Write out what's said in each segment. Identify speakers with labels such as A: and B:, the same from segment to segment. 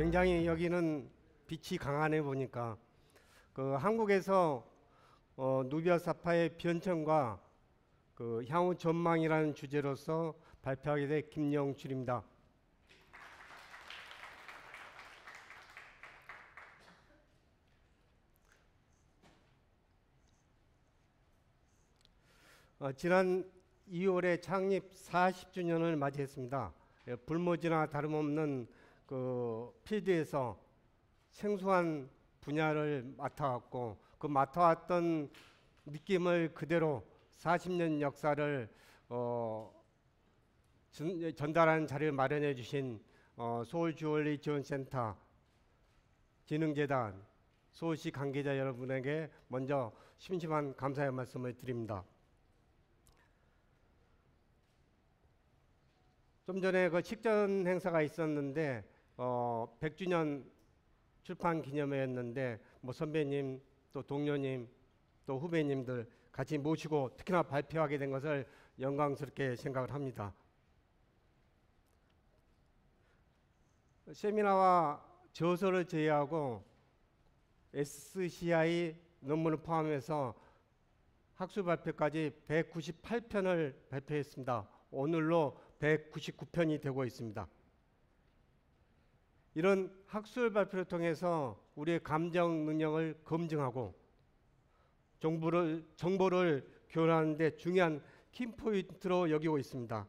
A: 굉장히 여기는 빛이 강하네 보니까 그 한국에서 어, 누비아 사파의 변천과 그 향후 전망이라는 주제로서 발표하게 된 김영출입니다. 어, 지난 2월에 창립 40주년을 맞이했습니다. 예, 불모지나 다름없는 그 필드에서 생소한 분야를 맡아왔고 그 맡아왔던 느낌을 그대로 40년 역사를 어, 전, 전달하는 자리를 마련해 주신 어, 서울 주얼리 지원센터 진흥재단 서울시 관계자 여러분에게 먼저 심심한 감사의 말씀을 드립니다. 좀 전에 그 식전 행사가 있었는데 어, 100주년 출판 기념회였는데 뭐 선배님 또 동료님 또 후배님들 같이 모시고 특히나 발표하게 된 것을 영광스럽게 생각을 합니다. 세미나와 저서를 제외하고 SCI 논문을 포함해서 학술 발표까지 198편을 발표했습니다. 오늘로 199편이 되고 있습니다. 이런 학술 발표를 통해서 우리의 감정 능력을 검증하고 정보를, 정보를 교환하는 데 중요한 킴포인트로 여기고 있습니다.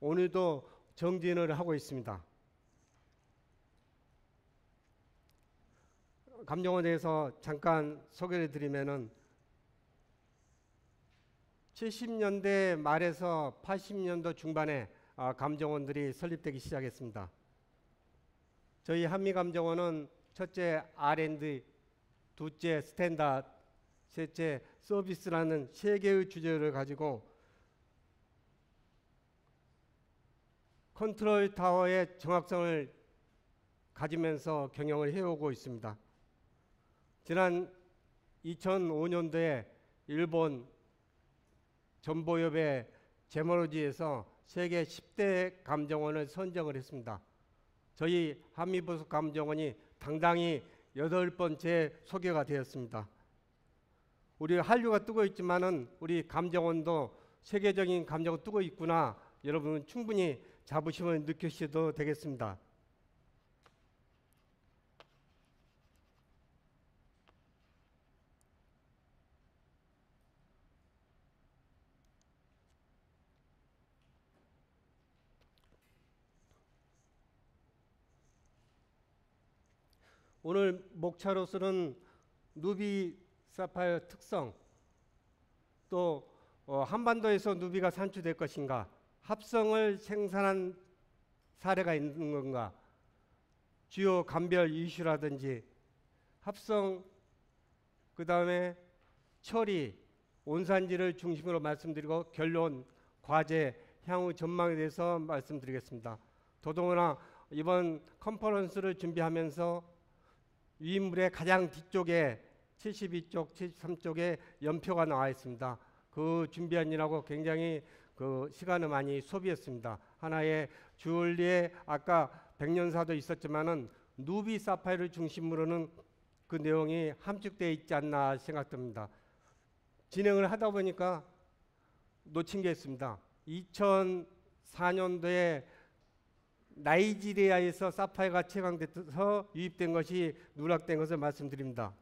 A: 오늘도 정진을 하고 있습니다. 감정에 대해서 잠깐 소개를 드리면은 70년대 말에서 80년도 중반에 아, 감정원들이 설립되기 시작했습니다. 저희 한미감정원은 첫째 R&D, 둘째 standard, 셋째 서비스라는 세 개의 주제를 가지고 컨트롤 타워의 정확성을 가지면서 경영을 해오고 있습니다. 지난 2005년도에 일본 전보협의 제모로지에서 세계 10대 감정원을 선정을 했습니다. 저희 한미부속 감정원이 당당히 여덟 번째 소개가 되었습니다. 우리 한류가 뜨고 있지만은 우리 감정원도 세계적인 감정을 뜨고 있구나. 여러분은 충분히 자부심을 느끼셔도 되겠습니다. 오늘 목차로서는 누비 사파이어 특성 또 어, 한반도에서 누비가 산출될 것인가 합성을 생산한 사례가 있는 건가 주요 감별 이슈라든지 합성 그 다음에 처리 온산지를 중심으로 말씀드리고 결론 과제 향후 전망에 대해서 말씀드리겠습니다. 더더구나 이번 컨퍼런스를 준비하면서 위인물의 가장 뒤쪽에 72쪽, 73쪽에 연표가 나와 있습니다. 그 준비한 일하고 굉장히 그 시간을 많이 소비했습니다. 하나의 주얼리의 아까 백년사도 있었지만은 누비 사파이를 중심으로는 그 내용이 함축되어 있지 않나 생각됩니다. 진행을 하다 보니까 놓친 게 있습니다. 2004년도에 나이지리아에서 사파이가 채광돼서 유입된 것이 누락된 것을 말씀드립니다.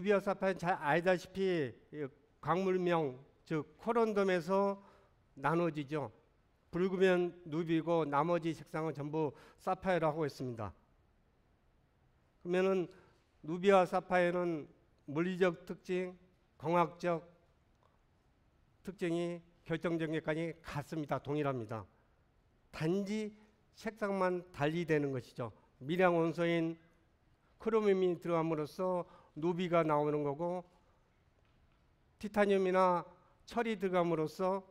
A: 누비아 사파는 잘 알다시피 광물명 즉 코런덤에서 나눠지죠. 붉으면 누비고 나머지 색상은 전부 사파이어라고 했습니다. 그러면은 누비아 사파이어는 물리적 특징, 광학적 특징이 결정적인까지 같습니다. 동일합니다. 단지 색상만 달리 되는 것이죠. 미량 원소인 크로뮴이 들어감으로써 루비가 나오는 거고 티타늄이나 철이 들어감으로써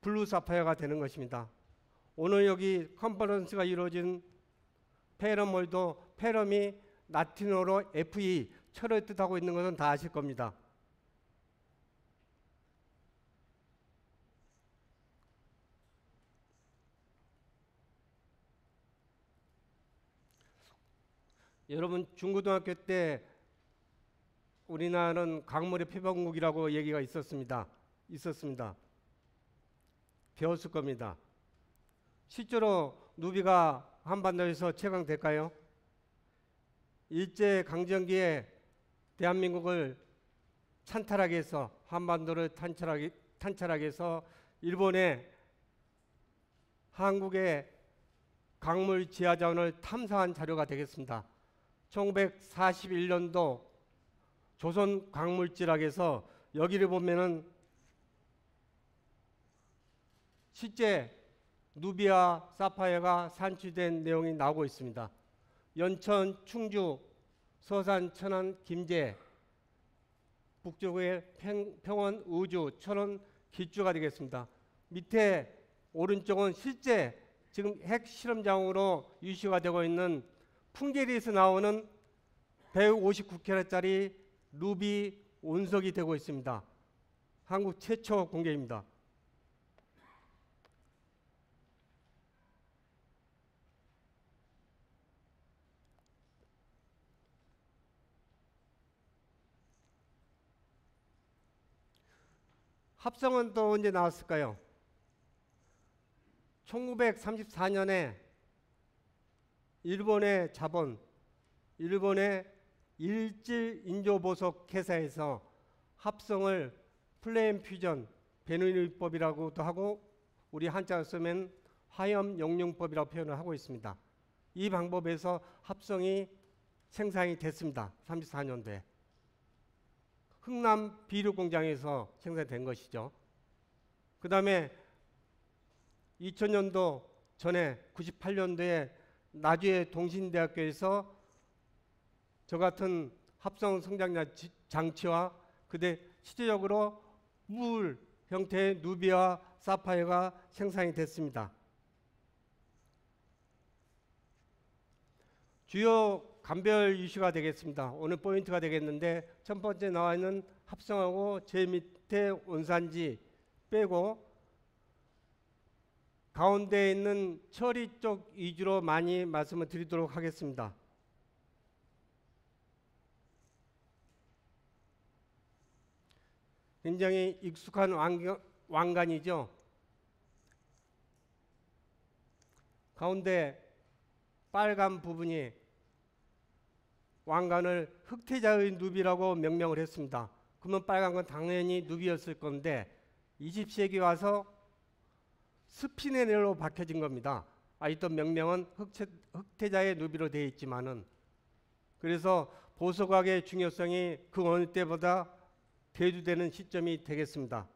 A: 블루 사파이어가 되는 것입니다. 오늘 여기 컨퍼런스가 이루어진 페럼몰도 ferrum이 라틴어로 FE 철을 뜻하고 있는 것은 다 아실 겁니다. 여러분 중고등학교 때 우리나라는 강물의 표방국이라고 얘기가 있었습니다. 있었습니다. 배웠을 겁니다. 실제로 누비가 한반도에서 최강 될까요? 일제 강점기에 대한민국을 찬탈하게 해서 한반도를 탄철하게, 탄철하게 해서 일본에 한국의 강물 지하 자원을 탐사한 자료가 되겠습니다. 1941년도 조선 광물지락에서 여기를 보면은 실제 누비아 사파이어가 산출된 내용이 나오고 있습니다. 연천, 충주, 서산, 천안, 김제, 북쪽의 평원, 우주, 천원, 길주가 되겠습니다. 밑에 오른쪽은 실제 지금 핵 실험장으로 유시가 되고 있는 풍계리에서 나오는 159캐럿짜리 루비 온석이 되고 있습니다. 한국 최초 공개입니다. 합성은 또 언제 나왔을까요? 1934년에 일본의 자본, 일본의 일질 인조보석 회사에서 합성을 플레임 퓨전 베누이법이라고도 하고 우리 한자로 쓰면 화염 용융법이라고 표현을 하고 있습니다. 이 방법에서 합성이 생산이 됐습니다. 34년도에. 흥남 비료 공장에서 생산된 것이죠. 그 다음에 2000년도 전에 98년도에 나주의 동신대학교에서 저 같은 합성 성장 장치와 그대 실제적으로 물 형태의 누비와 사파이어가 생산이 됐습니다. 주요 감별 이슈가 되겠습니다. 오늘 포인트가 되겠는데 첫 번째 나와 있는 합성하고 제 밑에 원산지 빼고 가운데 있는 처리 쪽 위주로 많이 말씀을 드리도록 하겠습니다. 굉장히 익숙한 왕경, 왕관이죠. 가운데 빨간 부분이 왕관을 흑태자의 누비라고 명명을 했습니다. 그러면 빨간 건 당연히 누비였을 건데 20세기 와서 스피네넬로 박혀진 겁니다. 아, 있던 명명은 흑태, 흑태자의 누비로 되어 있지만은 그래서 보석학의 중요성이 그 어느 때보다 대두되는 시점이 되겠습니다.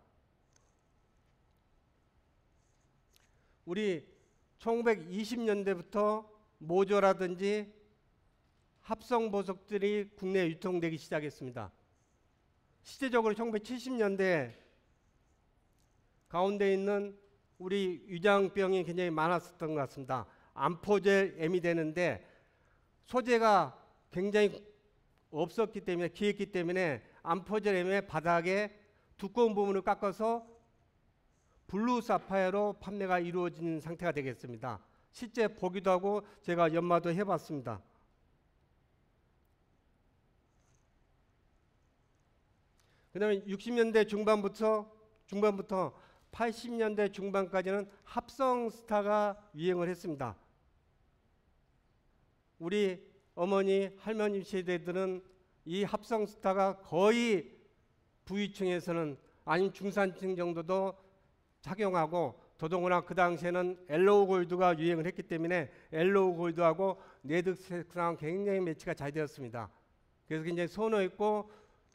A: 우리 1920년대부터 모조라든지 합성 보석들이 국내에 유통되기 시작했습니다. 실제적으로 1970년대 가운데 있는 우리 위장병이 굉장히 많았었던 것 같습니다. 암포제 M이 되는데 소재가 굉장히 없었기 때문에 귀했기 때문에 암포제 M의 바닥에 두꺼운 부분을 깎아서 blue 사파이어로 판매가 이루어진 상태가 되겠습니다. 실제 보기도 하고 제가 연마도 해봤습니다. 그 다음에 60년대 중반부터 중반부터 80년대 중반까지는 합성 스타가 유행을 했습니다. 우리 어머니 할머니 세대들은 이 합성 스타가 거의 부유층에서는 아니면 중산층 정도도 착용하고 더더구나 그 당시에는 yellow gold가 유행을 했기 때문에 yellow gold하고 red색상 굉장히 매치가 잘 되었습니다. 그래서 굉장히 선호했고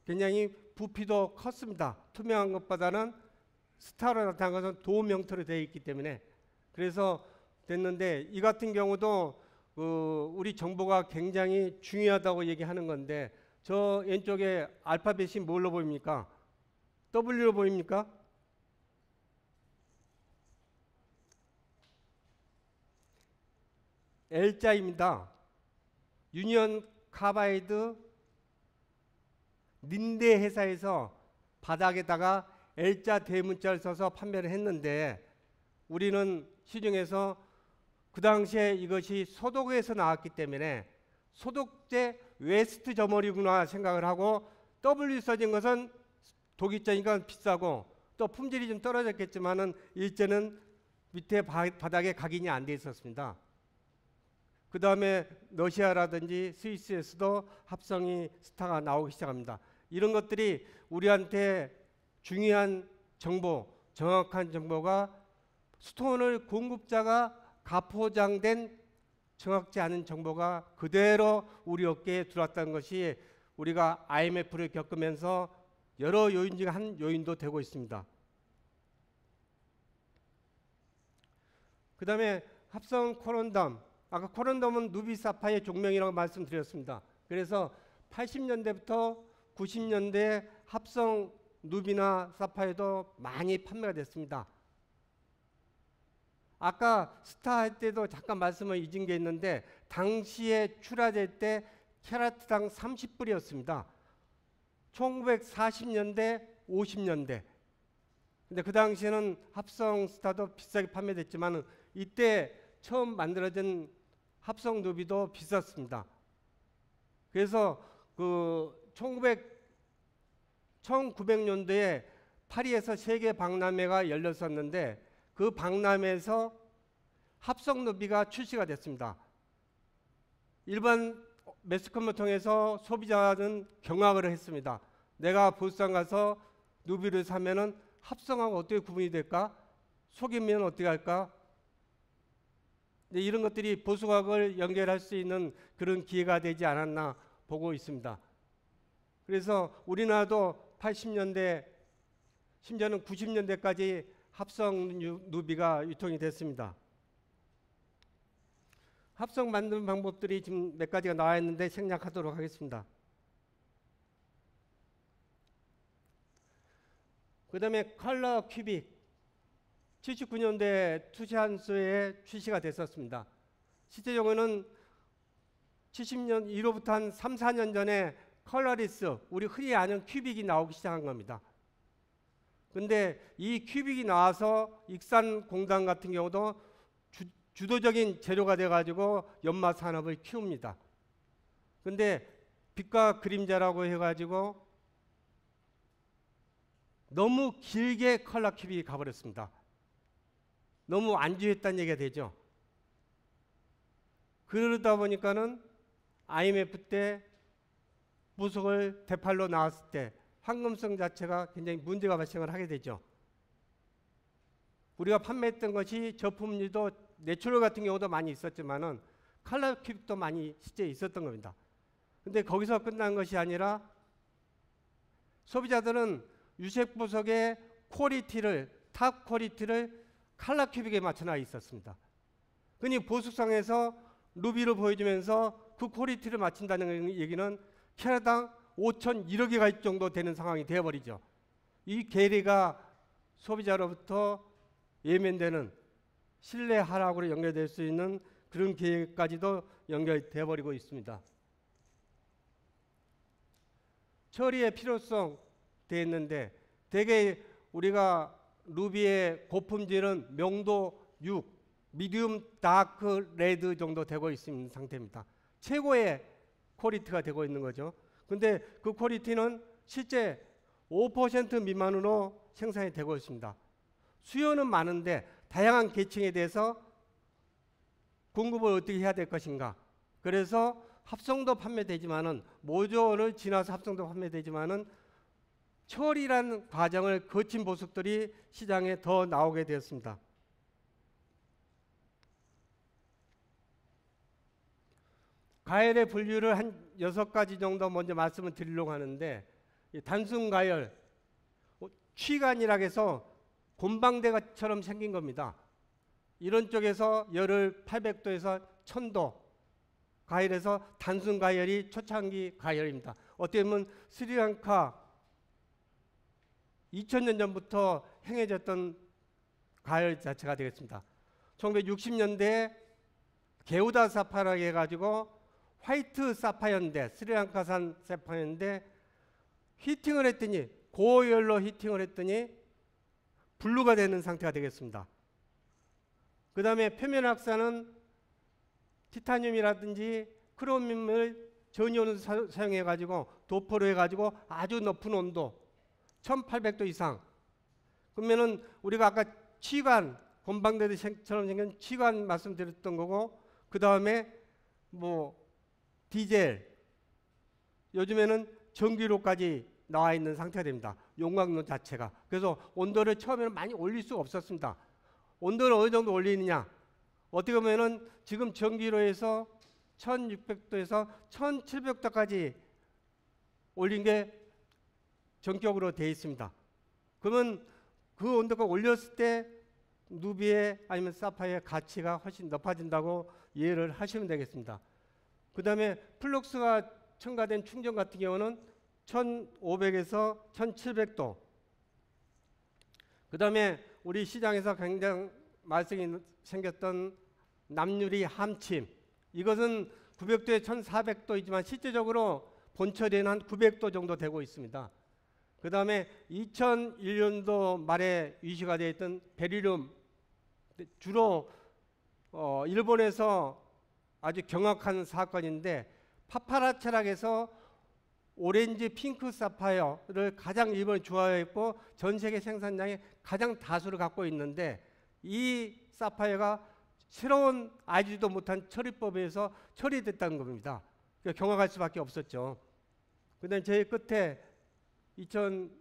A: 굉장히 부피도 컸습니다. 투명한 것보다는 스타로 나타난 것은 도명토로 되어 있기 때문에 그래서 됐는데 이 같은 경우도 그 우리 정보가 굉장히 중요하다고 얘기하는 건데 저 왼쪽에 알파벳이 뭘로 보입니까? W로 보입니까? L자입니다. Union Carbide Linde 회사에서 바닥에다가 L자 대문자를 써서 판매를 했는데 우리는 시중에서 그 당시에 이것이 서독에서 나왔기 때문에 서독제 West Germany구나 생각을 하고 W 써진 것은 독일제니까 비싸고 또 품질이 좀 떨어졌겠지만은 일제는 밑에 바, 바닥에 각인이 안 돼 있었습니다. 그 다음에 러시아라든지 스위스에서도 합성이 스타가 나오기 시작합니다. 이런 것들이 우리한테 중요한 정보, 정확한 정보가 스톤을 공급자가 가포장된 정확지 않은 정보가 그대로 우리 어깨에 들어왔다는 것이 우리가 IMF를 겪으면서 여러 요인 중 한 요인도 되고 있습니다. 그 다음에 합성 코론담 아까 코런덤은 누비 사파의 종명이라고 말씀드렸습니다. 그래서 80년대부터 90년대 합성 누비나 사파이도 많이 판매가 됐습니다. 아까 스타 할 때도 잠깐 말씀을 잊은 게 있는데 당시에 출하될 때 캐라트당 30불이었습니다. 1940년대, 50년대. 근데 그 당시에는 합성 스타도 비싸게 판매됐지만 이때 처음 만들어진 합성 누비도 비쌌습니다. 그래서 그 1900, 1900년도에 파리에서 세계 박람회가 열렸었는데 그 박람회에서 합성 누비가 출시가 됐습니다. 일반 매스컴을 통해서 소비자는 경악을 했습니다. 내가 보스상 가서 누비를 사면은 합성하고 어떻게 구분이 될까? 속이면 어떻게 할까? 이런 것들이 보수학을 연결할 수 있는 그런 기회가 되지 않았나 보고 있습니다. 그래서 우리나라도 80년대 심지어는 90년대까지 합성 누비가 유통이 됐습니다. 합성 만드는 방법들이 지금 몇 가지가 나와 있는데 생략하도록 하겠습니다. 그 다음에 컬러 큐빅 79년대 Tucson Show에 출시가 됐었습니다. 실제적으로는 70년 이로부터 한 3, 4년 전에 colorless 우리 흔히 아는 큐빅이 나오기 시작한 겁니다. 근데 이 큐빅이 나와서 익산 공단 같은 경우도 주, 도적인 재료가 돼 가지고 연마 산업을 키웁니다. 근데 빛과 그림자라고 해 가지고 너무 길게 컬러 큐빅이 가버렸습니다. 너무 안주했다는 얘기가 되죠. 그러다 보니까는 IMF 때 보석을 되팔러 나왔을 때 환금성 자체가 굉장히 문제가 발생을 하게 되죠. 우리가 판매했던 것이 저품류도 natural 같은 경우도 많이 있었지만은 칼라 큐빅도 많이 실제 있었던 겁니다. 근데 거기서 끝난 것이 아니라 소비자들은 유색 보석의 퀄리티를 탑 퀄리티를 칼라 큐빅에 맞춰놔 있었습니다. 그니 보석상에서 루비를 보여주면서 그 quality를 맞춘다는 얘기는 캐럿당 5천 1억이 갈 정도 되는 상황이 되어버리죠. 이 괴리가 소비자로부터 외면되는 신뢰 하락으로 연결될 수 있는 그런 계기까지도 연결되어 버리고 있습니다. 처리의 필요성 되었는데 대개 우리가 루비의 고품질은 명도 6, medium dark red 정도 되고 있는 상태입니다. 최고의 quality가 되고 있는 거죠. 근데 그 quality는 실제 5% 미만으로 생산이 되고 있습니다. 수요는 많은데 다양한 계층에 대해서 공급을 어떻게 해야 될 것인가. 그래서 합성도 판매되지만은 모조를 지나서 합성도 판매되지만은 처리라는 과정을 거친 보석들이 시장에 더 나오게 되었습니다. 가열의 분류를 한 여섯 가지 정도 먼저 말씀을 드리려고 하는데 단순 가열, 취간이라 해서 곰방대처럼 생긴 겁니다. 이런 쪽에서 열을 800도에서 1000도 가열에서 단순 가열이 초창기 가열입니다. 어떻게 보면 스리랑카 2000년 전부터 행해졌던 가열 자체가 되겠습니다. 1960년대에 게우다 사파라고 해가지고 white 사파이어인데 스리랑카산 사파이어인데 heating을 했더니 고열로 heating을 했더니 blue가 되는 상태가 되겠습니다. 그 다음에 표면 확산은 티타늄이라든지 크로뮴을 전이온을 사용해 가지고 도포를 해 가지고 아주 높은 온도 1800도 이상 그러면은 우리가 아까 치관 곰방대처럼 생긴 치관 말씀드렸던 거고 그 다음에 뭐 디젤 요즘에는 전기로까지 나와 있는 상태가 됩니다. 용광로 자체가 그래서 온도를 처음에는 많이 올릴 수가 없었습니다. 온도를 어느 정도 올리느냐 어떻게 보면은 지금 전기로에서 1600도에서 1700도까지 올린 게 전격으로 되어 있습니다. 그러면 그 온도가 올렸을 때 루비의 아니면 사파이어의 가치가 훨씬 높아진다고 이해를 하시면 되겠습니다. 그 다음에 flux가 첨가된 충전 같은 경우는 1500에서 1700도. 그 다음에 우리 시장에서 굉장히 말썽이 생겼던 납유리 함침. 이것은 900도에 1400도이지만 실제적으로 본처리는 한 900도 정도 되고 있습니다. 그 다음에 2001년도 말에 위시가 되어 있던 베리륨 주로 어, 일본에서 아주 경악한 사건인데 파파라체락에서 오렌지 핑크 사파이어를 가장 일본이 좋아했고 전 세계 생산량의 가장 다수를 갖고 있는데 이 사파이어가 새로운 알지도 못한 처리법에 서 처리됐다는 겁니다. 그러니까 경악할 수밖에 없었죠. 그다음 제일 끝에 2000년도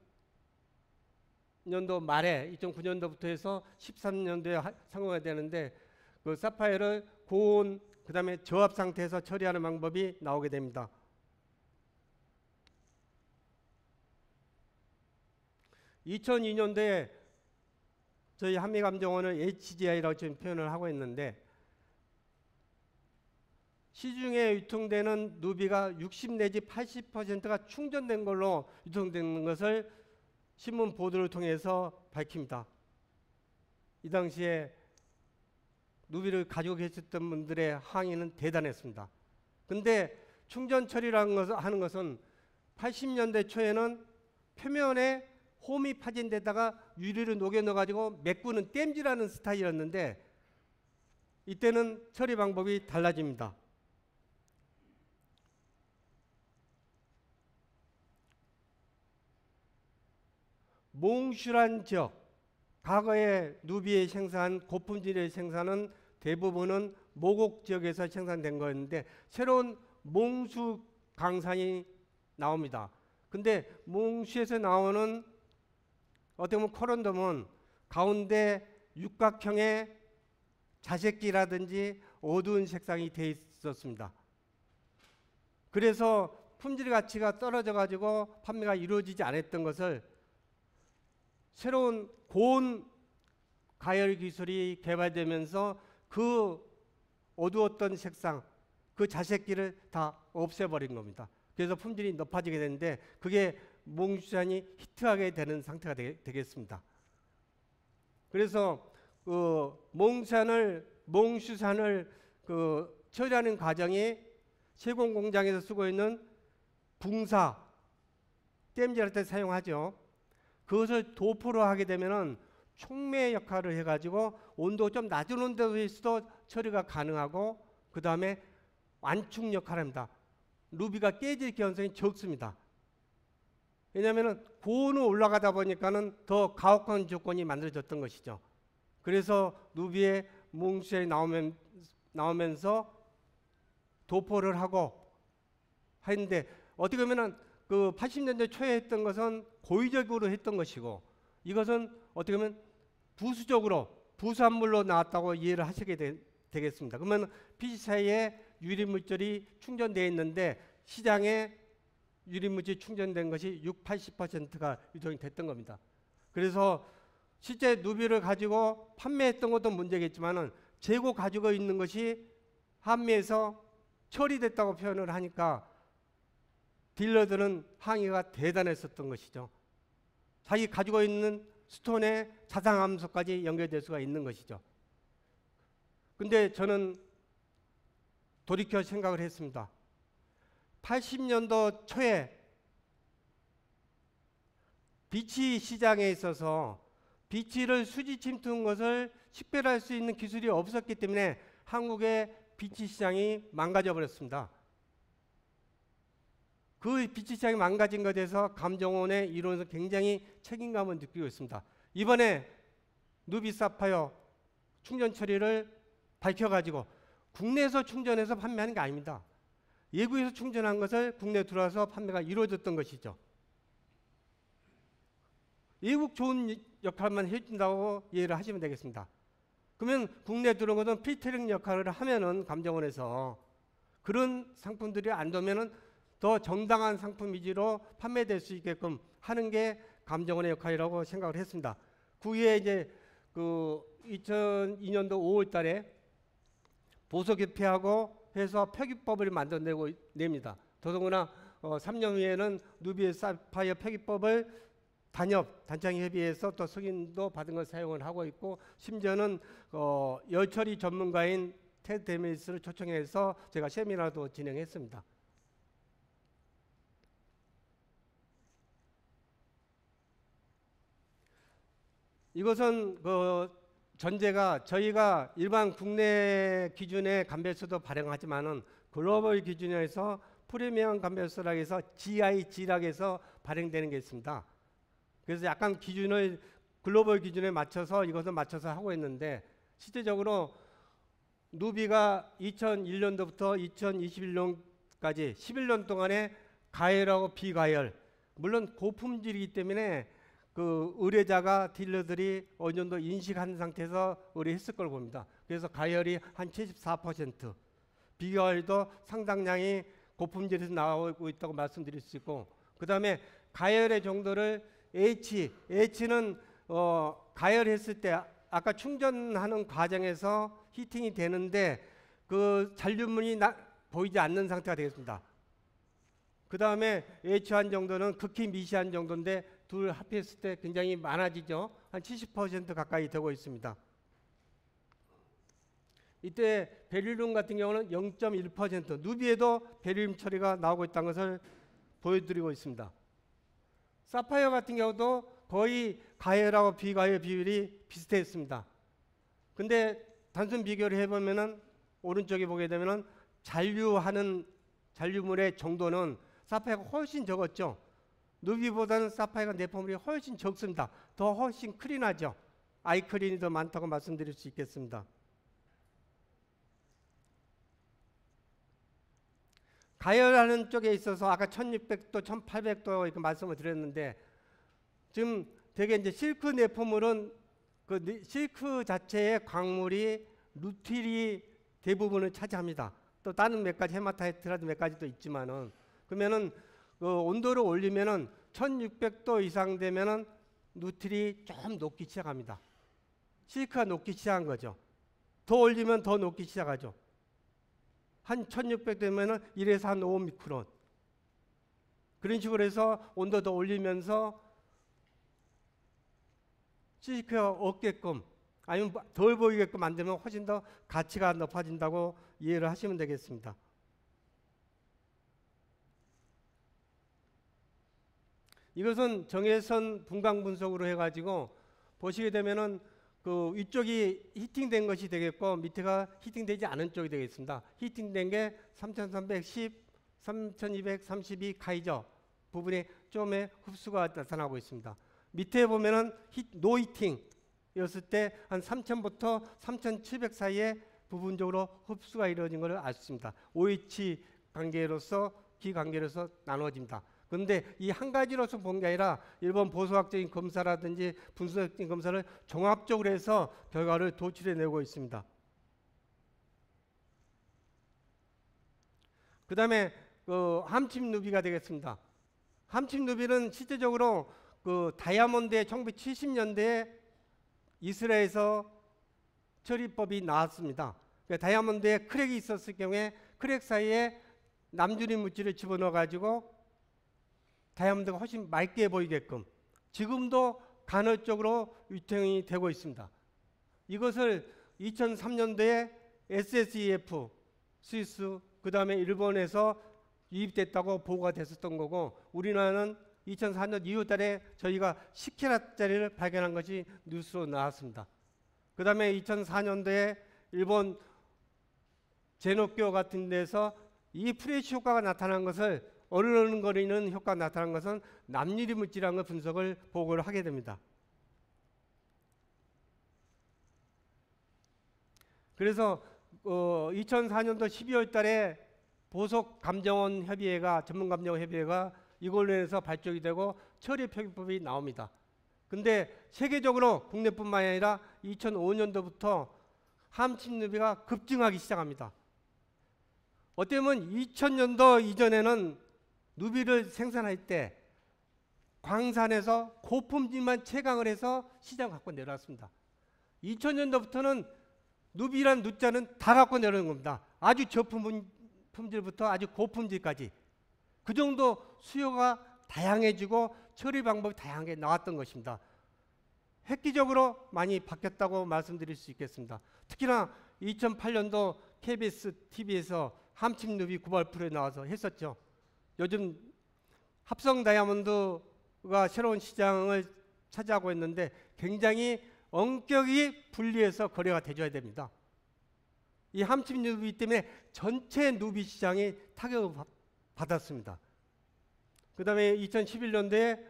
A: 말에 2009년도부터 해서 13년도에 성공해야 되는데 그 사파이어를 고온 그 다음에 저압 상태에서 처리하는 방법이 나오게 됩니다. (2002년도에) 저희 한미감정원을 HGI라고 지금 표현을 하고 있는데 시중에 유통되는 누비가 60 내지 80%가 충전된 걸로 유통되는 것을 신문 보도를 통해서 밝힙니다. 이 당시에 누비를 가지고 계셨던 분들의 항의는 대단했습니다. 근데 충전 처리라는 것을 하는 것은 80년대 초에는 표면에 홈이 파진 데다가 유리를 녹여 넣어 가지고 메꾸는 땜질하는 스타일이었는데 이때는 처리 방법이 달라집니다. 몽슈란 지역 과거에 누비에 생산 고품질의 생산은 대부분은 모곡 지역에서 생산된 거였는데 새로운 몽수 강산이 나옵니다. 근데 몽수에서 나오는 어떻게 보면 코런덤은 가운데 육각형의 자색기라든지 어두운 색상이 돼 있었습니다. 그래서 품질 가치가 떨어져 가지고 판매가 이루어지지 않았던 것을 새로운 고온 가열 기술이 개발되면서 그 어두웠던 색상, 그 자색기를 다 없애버린 겁니다. 그래서 품질이 높아지게 되는데 그게 몽슈산이 히트하게 되는 상태가 되, 겠습니다 그래서 그 몽산을 몽슈산을 그 처리하는 과정이 세공 공장에서 쓰고 있는 붕사 땜질할 때 사용하죠. 그것을 도포로 하게 되면은 촉매 역할을 해가지고 온도 좀 낮은 온도에서도 처리가 가능하고 그 다음에 완충 역할을 합니다. 루비가 깨질 개연성이 적습니다. 왜냐하면 고온으로 올라가다 보니까는 더 가혹한 조건이 만들어졌던 것이죠. 그래서 누비의 몽쉘이 나오면, 나오면서 도포를 하고 했는데 어떻게 보면은 그 80년대 초에 했던 것은 고의적으로 했던 것이고 이것은 어떻게 보면 부수적으로 부산물로 나왔다고 이해를 하시게 되, 겠습니다 그러면 PC사에 유리 물질이 충전되어 있는데 시장에 유리물질 충전된 것이 6, 80%가 유통이 됐던 겁니다. 그래서 실제 누비를 가지고 판매했던 것도 문제겠지만은 재고 가지고 있는 것이 한미에서 처리됐다고 표현을 하니까 딜러들은 항의가 대단했었던 것이죠. 자기 가지고 있는 스톤의 자상함수까지 연결될 수가 있는 것이죠. 근데 저는 돌이켜 생각을 했습니다. 80년도 초에 비치 시장에 있어서 비치를 수지 침투한 것을 식별할 수 있는 기술이 없었기 때문에 한국의 비치 시장이 망가져 버렸습니다. 그 비치 시장이 망가진 것에 대해서 감정원의 이론에서 굉장히 책임감을 느끼고 있습니다. 이번에 누비 사파이어 충전 처리를 밝혀가지고 국내에서 충전해서 판매하는 게 아닙니다. 외국에서 충전한 것을 국내에 들어와서 판매가 이루어졌던 것이죠. 외국 좋은 역할만 해준다고 이해를 하시면 되겠습니다. 그러면 국내에 들어온 것은 필터링 역할을 하면은 감정원에서 그런 상품들이 안 되면은 더 정당한 상품 위주로 판매될 수 있게끔 하는 게 감정원의 역할이라고 생각을 했습니다. 그 후에 이제 그 2002년도 5월 달에 보석 개폐하고 해서 폐기법을 만들어내고 냅니다. 더더구나 어, 3년 후에는 누비의 사파이어 폐기법을 단협 단창 협의회에서 또 승인도 받은 걸 사용을 하고 있고 심지어는 어, 열처리 전문가인 테드 데미스를 초청해서 제가 세미나도 진행했습니다. 이것은 그 전제가 저희가 일반 국내 기준의 감별수도 발행하지만은 글로벌 기준에서 프리미엄 감별수라고 해서 GIG락에서 발행되는 게 있습니다. 그래서 약간 기준을 글로벌 기준에 맞춰서 이것을 맞춰서 하고 있는데 실제적으로 누비가 2001년도부터 2021년까지 11년 동안에 가열하고 비가열 물론 고품질이기 때문에 그 의뢰자가 딜러들이 어느 정도 인식한 상태에서 의뢰했을 걸 봅니다. 그래서 가열이 한 74%, 비가열도 상당량이 고품질에서 나오고 있다고 말씀드릴 수 있고, 그 다음에 가열의 정도를 H, H는 어, 가열했을 때 아까 충전하는 과정에서 히팅이 되는데 그 잔류물이 나, 보이지 않는 상태가 되겠습니다. 그 다음에 H1 정도는 극히 미시한 정도인데 둘 합했을 때 굉장히 많아지죠. 한 70% 가까이 되고 있습니다. 이때 베릴륨 같은 경우는 0.1% 누비에도 베릴륨 처리가 나오고 있다는 것을 보여드리고 있습니다. 사파이어 같은 경우도 거의 가열하고 비가열 비율이 비슷했습니다. 근데 단순 비교를 해보면은 오른쪽에 보게 되면은 잔류하는 잔류물의 정도는 사파이어가 훨씬 적었죠. 누비보다는 사파이어 내포물이 훨씬 적습니다. 더 훨씬 클린하죠. 아이클린이 더 많다고 말씀드릴 수 있겠습니다. 가열하는 쪽에 있어서 아까 1600도, 1800도 이렇게 말씀을 드렸는데 지금 되게 이제 실크 내포물은 그 실크 자체의 광물이 루틸이 대부분을 차지합니다. 또 다른 몇 가지 헤마타이트라도 몇 가지도 있지만은 그러면은 그 온도를 올리면은 1600도 이상 되면은 누틸이 좀 녹기 시작합니다. 실크가 녹기 시작한 거죠. 더 올리면 더 녹기 시작하죠. 한 1600 되면은 1에서 한 5미크론. 그런 식으로 해서 온도 더 올리면서 시스크가 없게끔 아니면 뭐덜 보이게끔 만들면 훨씬 더 가치가 높아진다고 이해를 하시면 되겠습니다. 이것은 정해선 분광 분석으로 해가지고 보시게 되면은 그 위쪽이 히팅된 것이 되겠고 밑에가 히팅되지 않은 쪽이 되겠습니다. 히팅된 게 3310, 3232 가이저 부분에 좀의 흡수가 나타나고 있습니다. 밑에 보면은 히, 노 히팅이었을 때 한 3000부터 3700 사이에 부분적으로 흡수가 이루어진 것을 알 수 있습니다. OH 관계로서 기관계로서 나누어집니다. 그런데 이 한 가지로서 본 게 아니라 일본 보석학적인 검사라든지 분광학적인 검사를 종합적으로 해서 결과를 도출해 내고 있습니다. 그 다음에 그 함침 루비가 되겠습니다. 함침 루비는 실제적으로 그 다이아몬드의 1970년대에 이스라엘에서 처리법이 나왔습니다. 그러니까 다이아몬드에 crack이 있었을 경우에 crack 사이에 남주리 물질을 집어넣어 가지고 다이아몬드가 훨씬 맑게 보이게끔 지금도 간헐적으로 유통이 되고 있습니다. 이것을 2003년도에 SSEF 스위스 그 다음에 일본에서 유입됐다고 보고가 됐었던 거고 우리나라는 2004년 2월 달에 저희가 10캐럿짜리를 발견한 것이 뉴스로 나왔습니다. 그 다음에 2004년도에 일본 제노교 같은 데서 이 프레시 효과가 나타난 것을 얼른거리는 효과가 나타난 것은 남유리 물질이라는 걸 분석을 보고를 하게 됩니다. 그래서 어, 2004년도 12월 달에 보석 감정원 협의회가 전문 감정원 협의회가 이걸로 인해서 발족이 되고 처리 표기법이 나옵니다. 근데 세계적으로 국내뿐만 아니라 2005년도부터 함침누비가 급증하기 시작합니다. 보면 2000년도 이전에는 누비를 생산할 때 광산에서 고품질만 채광을 해서 시장 갖고 내려왔습니다. 2000년도부터는 누비란 누자는 다 갖고 내려오는 겁니다. 아주 저품질부터 아주 고품질까지. 그 정도 수요가 다양해지고 처리 방법이 다양하게 나왔던 것입니다. 획기적으로 많이 바뀌었다고 말씀드릴 수 있겠습니다. 특히나 2008년도 KBS TV에서 함침 누비 구발 프로에 나와서 했었죠. 요즘 합성 다이아몬드가 새로운 시장을 차지하고 있는데 굉장히 엄격히 분리해서 거래가 되줘야 됩니다. 이 함침 누비 때문에 전체 누비 시장이 타격을 받았습니다. 그 다음에 2011년도에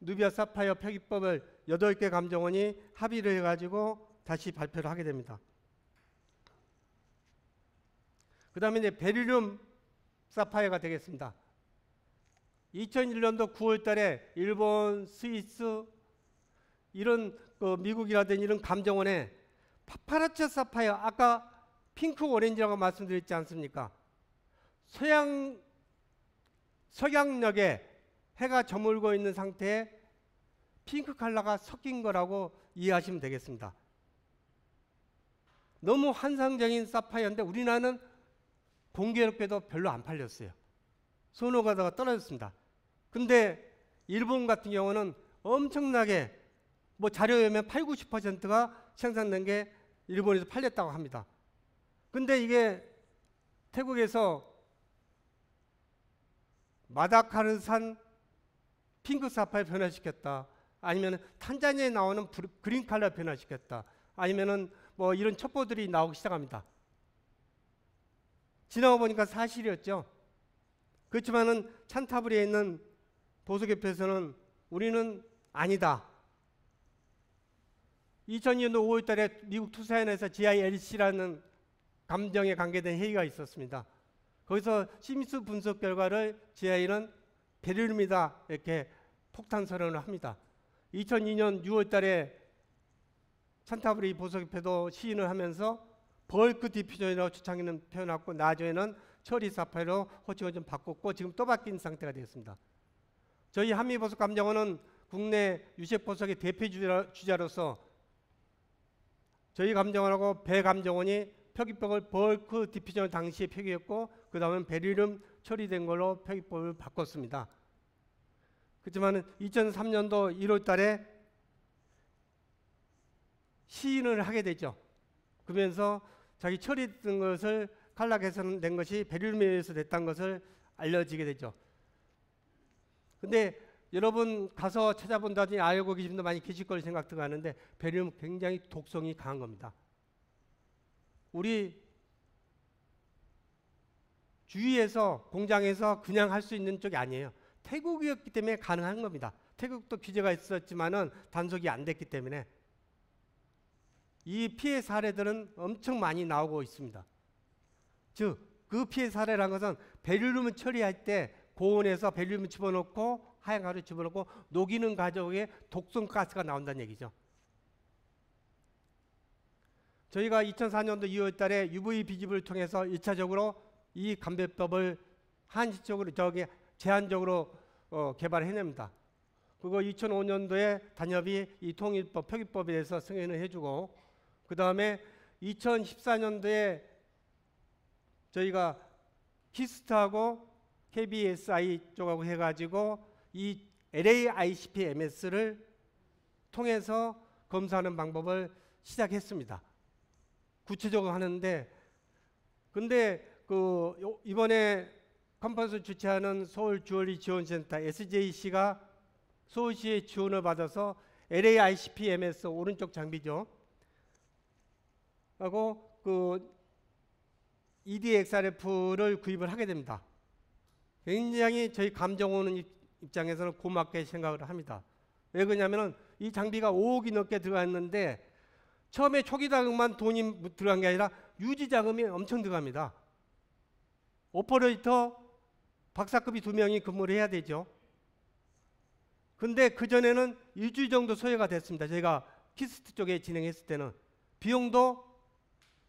A: 누비아 사파이어 폐기법을 8개 감정원이 합의를 해가지고 다시 발표를 하게 됩니다. 그 다음에 이제 베릴륨 사파이어가 되겠습니다. 2001년도 9월 달에 일본, 스위스, 이런 그 미국이라든지 이런 감정원에 파파라치 사파이어 아까 핑크 오렌지라고 말씀드렸지 않습니까? 서양 석양역에 해가 저물고 있는 상태에 핑크 칼라가 섞인 거라고 이해하시면 되겠습니다. 너무 환상적인 사파이어인데 우리나라는 공교롭게도 별로 안 팔렸어요. 선호가다가 떨어졌습니다. 근데 일본 같은 경우는 엄청나게 뭐 자료에 의하면 8, 90%가 생산된 게 일본에서 팔렸다고 합니다. 근데 이게 태국에서 마다카르산 핑크 사파이 변화시켰다. 아니면 탄자니아에 나오는 그린 칼라 변화시켰다. 아니면은 뭐 이런 첩보들이 나오기 시작합니다. 지나가 보니까 사실이었죠. 그렇지만은 찬타브리에 있는 보석협회에서는 우리는 아니다. 2002년도 5월 달에 미국 투사연에서 GILC라는 감정에 관계된 회의가 있었습니다. 거기서 시미스 분석 결과를 GI는 베릴륨이다 이렇게 폭탄 선언을 합니다. 2002년 6월 달에 찬타브리 보석협회도 시인을 하면서 bulk diffusion이라고 초창기는 표현하고 나중에는 처리 사파이어로 호칭을 좀 바꿨고 지금 또 바뀐 상태가 되었습니다. 저희 한미보석 감정원은 국내 유색보석의 대표 주자로서 저희 감정원하고 배 감정원이 표기법을 bulk diffusion을 당시에 표기했고 그 다음에 베릴륨 처리된 걸로 표기법을 바꿨습니다. 그렇지만 2003년도 1월 달에 시인을 하게 되죠. 그러면서 자기 처리된 것을 칼라 개선된 것이 베릴륨에 의해서 됐다는 것을 알려지게 되죠. 근데 여러분 가서 찾아본다든지 알고 계신 분도 많이 계실 걸 생각도 하는데 베릴륨 굉장히 독성이 강한 겁니다. 우리 주위에서 공장에서 그냥 할 수 있는 쪽이 아니에요. 태국이었기 때문에 가능한 겁니다. 태국도 규제가 있었지만은 단속이 안 됐기 때문에 이 피해 사례들은 엄청 많이 나오고 있습니다. 즉, 그 피해 사례란 것은 베릴륨을 처리할 때 고온에서 베릴륨을 집어넣고 하얀 가루 집어넣고 녹이는 과정에 독성 가스가 나온다는 얘기죠. 저희가 2004년도 2월 달에 UV 비집을 통해서 1차적으로 이 감배법을 한시적으로 저기 제한적으로 어, 개발해냅니다. 그거 2005년도에 단협이 이 통일법 표기법에 대해서 승인을 해주고 그 다음에 2014년도에 저희가 키스트하고 KBSI 쪽하고 해가지고 이 LAICP-MS를 통해서 검사하는 방법을 시작했습니다. 구체적으로 하는데 근데 그 요- 이번에 컨퍼런스 주최하는 서울 주얼리 지원센터 SJC가 서울시의 지원을 받아서 LAICP-MS 오른쪽 장비죠. 하고 그 EDXRF를 구입을 하게 됩니다. 굉장히 저희 감정 오는 입- 입장에서는 고맙게 생각을 합니다. 왜 그러냐면은 이 장비가 5억이 넘게 들어갔는데 처음에 초기 자금만 돈이 무- 들어간 게 아니라 유지 자금이 엄청 들어갑니다. 오퍼레이터 박사급이 두 명이 근무를 해야 되죠. 근데 그 전에는 일주일 정도 소요가 됐습니다. 제가 KIST 쪽에 진행했을 때는 비용도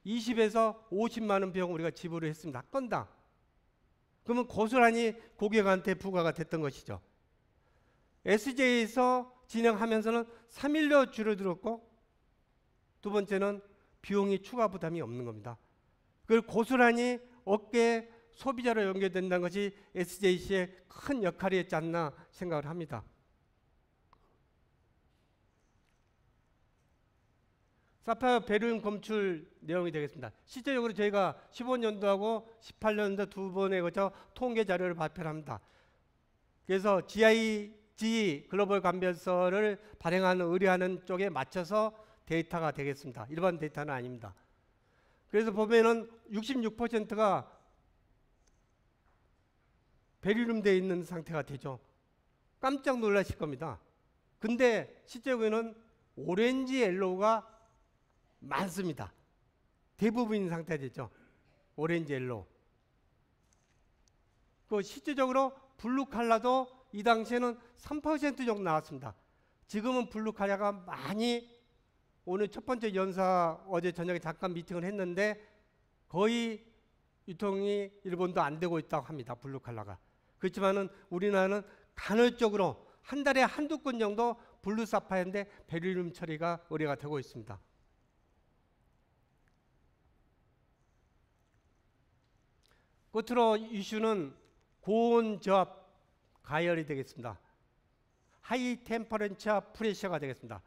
A: 20에서 50만 원 비용 우리가 지불을 했습니다. 한 건당. 그러면 고스란히 고객한테 부과가 됐던 것이죠. SJ에서 진행하면서는 3일로 줄어들었고 두 번째는 비용이 추가 부담이 없는 겁니다. 그걸 고스란히 어깨 소비자로 연결된다는 것이 SJC의 큰 역할이었지 않나 생각을 합니다. 사파이어 베르린 검출 내용이 되겠습니다. 실제적으로 저희가 15년도하고 18년도 두 번에 걸쳐 통계 자료를 발표합니다. 그래서 GIG 글로벌 감별서를 발행하는 의뢰하는 쪽에 맞춰서 데이터가 되겠습니다. 일반 데이터는 아닙니다. 그래서 보면은 66%가 베리륨 되어 있는 상태가 되죠. 깜짝 놀라실 겁니다. 근데 실제로는 orange yellow가 많습니다. 대부분인 상태 되죠. orange yellow. 그 실질적으로 블루 칼라도 이 당시에는 3% 정도 나왔습니다. 지금은 블루 칼라가 많이 오늘 첫 번째 연사 어제 저녁에 잠깐 미팅을 했는데 거의 유통이 일본도 안 되고 있다고 합니다. 블루 칼라가. 그렇지만은 우리나라는 간헐적으로 한 달에 한두 건 정도 blue 사파이어인데 베릴륨 처리가 의뢰가 되고 있습니다. 끝으로 이슈는 고온 저압 가열이 되겠습니다. high temperature pressure가 되겠습니다.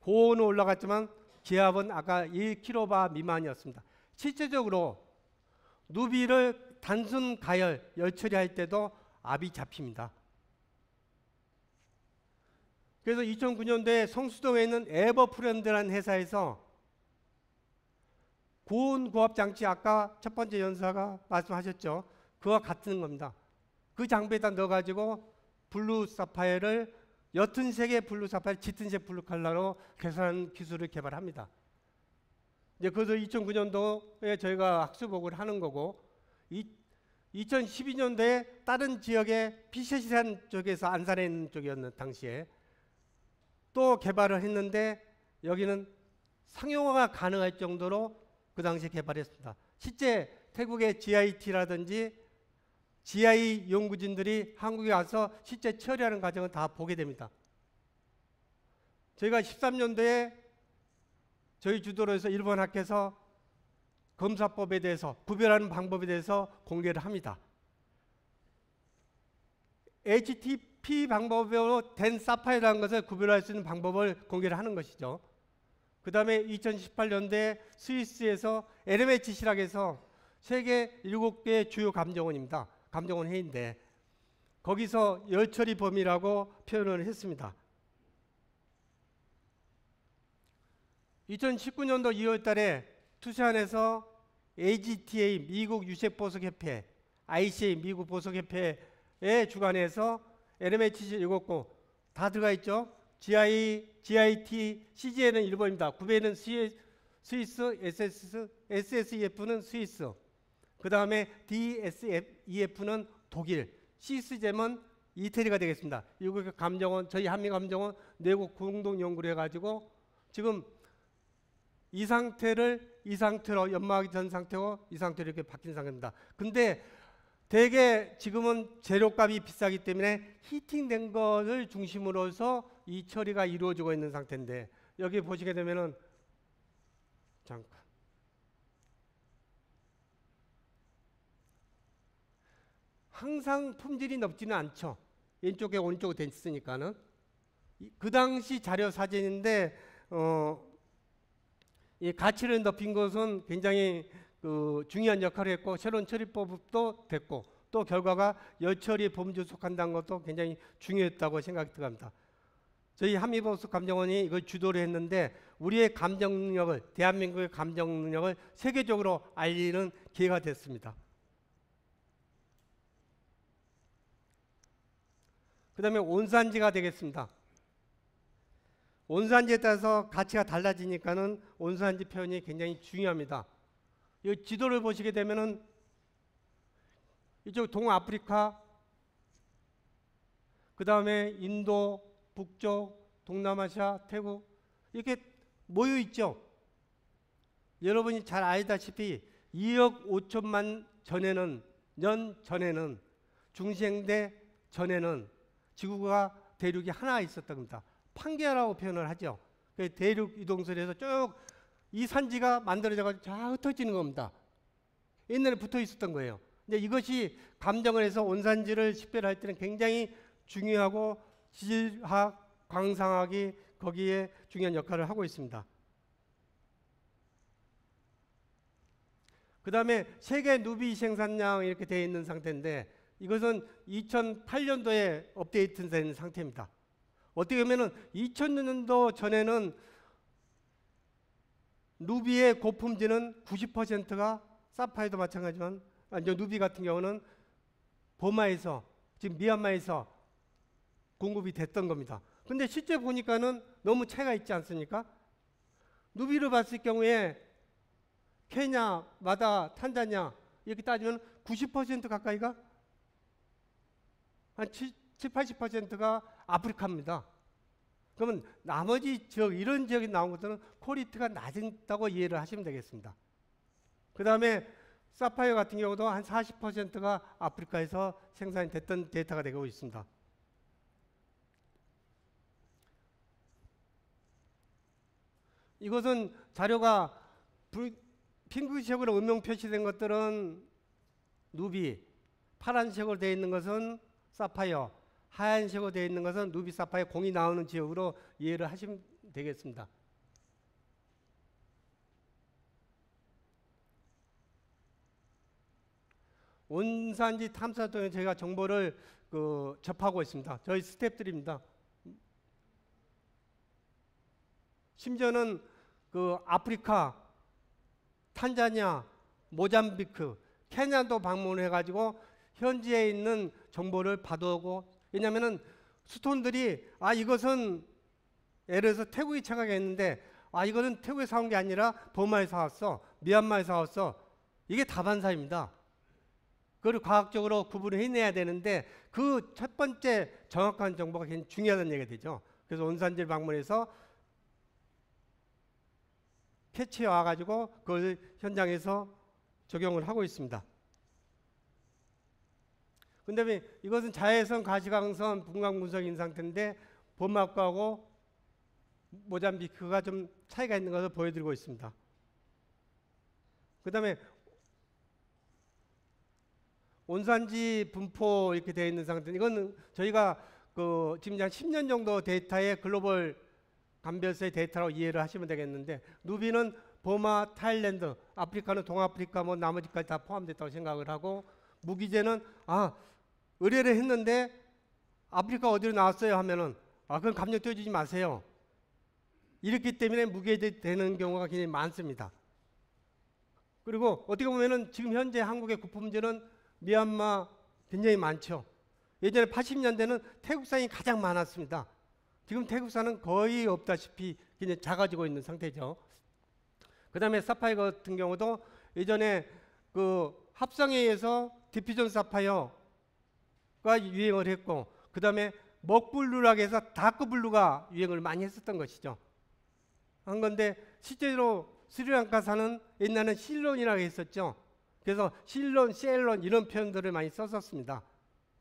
A: 고온은 올라갔지만 기압은 아까 1kbar 미만이었습니다. 실제적으로 루비를 단순 가열, 열 처리할 때도 압이 잡힙니다. 그래서 2009년도에 성수동에 있는 에버프렌드라는 회사에서 고온 고압 장치 아까 첫 번째 연사가 말씀하셨죠. 그와 같은 겁니다. 그 장비에다 넣어가지고 블루 사파이어를 옅은 색의 블루 사파이어, 짙은 색 블루 칼라로 개선한 기술을 개발합니다. 이제 그래서 2009년도에 저희가 학수복을 하는 거고, 이, 2012년도에 다른 지역의 피셔시산 쪽에서 안산에 있는 쪽이었는 당시에 또 개발을 했는데 여기는 상용화가 가능할 정도로 그 당시에 개발했습니다. 실제 태국의 GIT라든지 GI 연구진들이 한국에 와서 실제 처리하는 과정을 다 보게 됩니다. 저희가 13년도에 저희 주도로 해서 일본 학회에서 검사법에 대해서 구별하는 방법에 대해서 공개를 합니다. HTP 방법으로 된 사파이라는 것을 구별할 수 있는 방법을 공개를 하는 것이죠. 그 다음에 2018년도에 스위스에서 LMH 실학에서 세계 7개 주요 감정원입니다. 감정원 회의인데 거기서 열처리 범위라고 표현을 했습니다. 2019년도 2월 달에 투싼에서 AGTA 미국 유색 보석 협회, ICA 미국 보석 협회의 주관해서 LMH 7곳 다 들어가 있죠. GI, GIT, CGN은 일본입니다. 구배는 스위스, SS, SSEF는 스위스. 그 다음에 DSEF는 독일, 시스잼은 이태리가 되겠습니다. 이국 감정원, 저희 한미 감정원 내국 공동 연구를 해가지고 지금 이 상태를 이 상태로 연마하기 전 상태고 이 상태로 이렇게 바뀐 상태입니다. 근데 대개 지금은 재료값이 비싸기 때문에 히팅된 것을 중심으로 해서 이 처리가 이루어지고 있는 상태인데 여기 보시게 되면은 잠깐 항상 품질이 높지는 않죠. 왼쪽에 오른쪽에 됐으니까는 이- 그 당시 자료 사진인데 어, 이 가치를 높인 것은 굉장히 그 중요한 역할을 했고 새로운 처리법도 됐고 또 결과가 여처리 범주 속한다는 것도 굉장히 중요했다고 생각이 들어갑니다. 저희 한미보수 감정원이 이걸 주도를 했는데 우리의 감정 능력을 대한민국의 감정 능력을 세계적으로 알리는 기회가 됐습니다. 그 다음에 온산지가 되겠습니다. 온산지에 따라서 가치가 달라지니까는 온산지 표현이 굉장히 중요합니다. 이 지도를 보시게 되면은 이쪽 동아프리카, 그 다음에 인도, 북쪽, 동남아시아, 태국 이렇게 모여 있죠. 여러분이 잘 알다시피 2억 5천만 전에는 년 전에는 중생대 전에는 지구가 대륙이 하나 있었던 겁니다. 판게라고 표현을 하죠. 그 대륙 이동설에서 쭉 이 산지가 만들어져가지고 쫙 흩어지는 겁니다. 옛날에 붙어 있었던 거예요. 근데 이것이 감정을 해서 온산지를 식별할 때는 굉장히 중요하고 지질학, 광상학이 거기에 중요한 역할을 하고 있습니다. 그 다음에 세계 누비 생산량 이렇게 되어 있는 상태인데 이것은 2008년도에 업데이트된 상태입니다. 어떻게 보면은 2000년도 전에는 누비의 고품질은 90%가 사파이도 마찬가지지만 아니, 누비 같은 경우는 보마에서 지금 미얀마에서 공급이 됐던 겁니다. 근데 실제 보니까는 너무 차이가 있지 않습니까? 누비를 봤을 경우에 케냐, 마다, 탄자니아 이렇게 따지면 90% 가까이가 한 7, 80%가 아프리카입니다. 그러면 나머지 지역 이런 지역이 나온 것들은 quality가 낮다고 이해를 하시면 되겠습니다. 그 다음에 사파이어 같은 경우도 한 40%가 아프리카에서 생산이 됐던 데이터가 되고 있습니다. 이것은 자료가 불, 핑크색으로 음영 표시된 것들은 누비, 파란색으로 되어 있는 것은 사파이어, 하얀색으로 되어 있는 것은 누비 사파이어 공이 나오는 지역으로 이해를 하시면 되겠습니다. 온산지 탐사 통해 저희가 정보를 그 접하고 있습니다. 저희 스탭들입니다. 심지어는 그 아프리카, 탄자니아, 모잠비크, 케냐도 방문해 가지고 현지에 있는 정보를 받아오고 왜냐면은 수톤들이 아 이것은 예를 들어서 태국이 착각했는데 아 이거는 태국에 사온 게 아니라 버마에 사왔어 미얀마에 사왔어 이게 다반사입니다. 그걸 과학적으로 구분을 해내야 되는데 그 첫 번째 정확한 정보가 굉장히 중요하다는 얘기가 되죠. 그래서 온산지를 방문해서 캐치해 와가지고 그걸 현장에서 적용을 하고 있습니다. 근데 이것은 자외선 가시광선 분광 분석인 상태인데 봄막과하고 모잠비크가 좀 차이가 있는 것을 보여드리고 있습니다. 그 다음에 온산지 분포 이렇게 되어 있는 상태. 이건 저희가 그 지금 한 10년 정도 데이터의 글로벌 감별서의 데이터라고 이해를 하시면 되겠는데 루비는 버마, 타일랜드, 아프리카는 동아프리카 뭐 나머지까지 다 포함됐다고 생각을 하고 무기재는 아 의뢰를 했는데 아프리카 어디로 나왔어요 하면은 아 그건 감정 떼어주지 마세요. 이렇기 때문에 무기재되는 경우가 굉장히 많습니다. 그리고 어떻게 보면은 지금 현재 한국의 고품질은 미얀마 굉장히 많죠. 예전에 80년대는 태국산이 가장 많았습니다. 지금 태국산은 거의 없다시피 굉장히 작아지고 있는 상태죠. 그 다음에 사파이어 같은 경우도 예전에 그 합성에 의해서 디퓨전 사파이어 가 유행을 했고 그 다음에 먹블루라고 해서 다크블루가 유행을 많이 했었던 것이죠. 한 건데 실제로 스리랑카산은 옛날에는 실론이라고 했었죠. 그래서 실론, 셀론 이런 표현들을 많이 썼었습니다.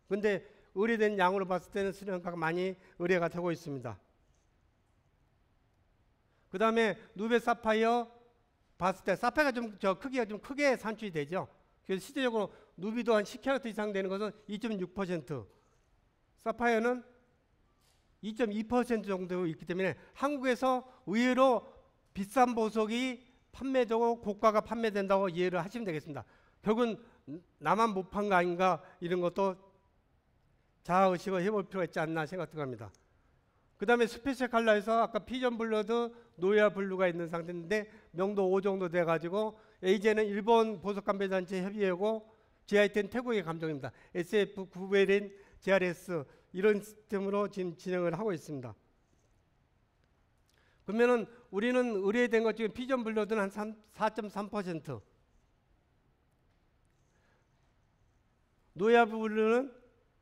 A: 근데 의뢰된 양으로 봤을 때는 스리랑카가 많이 의뢰가 되고 있습니다. 그 다음에 누베 사파이어 봤을 때 사파이어가 좀 저 크기가 좀 크게 산출이 되죠. 그래서 실제적으로 누비도 한 10캐럿 이상 되는 것은 2.6%, 사파이어는 2.2% 정도 있기 때문에 한국에서 의외로 비싼 보석이 판매되고 고가가 판매된다고 이해를 하시면 되겠습니다. 결국은 나만 못 판 거 아닌가 이런 것도 자아의식을 해볼 필요가 있지 않나 생각합니다. 그 다음에 스페셜 칼라에서 아까 피전 블러드, 노야 블루가 있는 상태인데 명도 5 정도 돼가지고 에이제는 일본 보석감배단체 협의회고 GI10 태국의 감정입니다. SF, 구베린, GRS 이런 시스템으로 지금 진행을 하고 있습니다. 그러면은 우리는 의뢰된 것 중에 pigeon blood는 한 4.3%, royal blue는